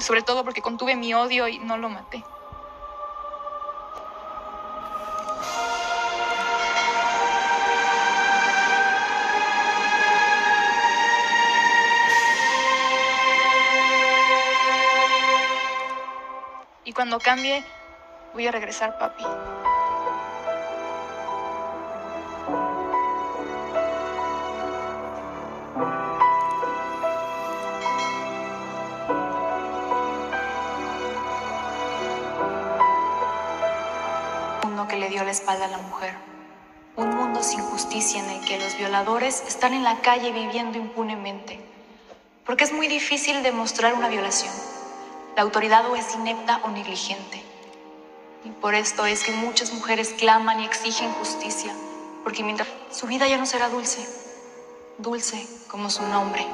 sobre todo porque contuve mi odio y no lo maté. Y cuando cambie, voy a regresar, papi. Mundo que le dio la espalda a la mujer. Un mundo sin justicia en el que los violadores están en la calle viviendo impunemente. Porque es muy difícil demostrar una violación. La autoridad o es inepta o negligente. Y por esto es que muchas mujeres claman y exigen justicia. Porque mientras su vida ya no será dulce. Dulce como su nombre.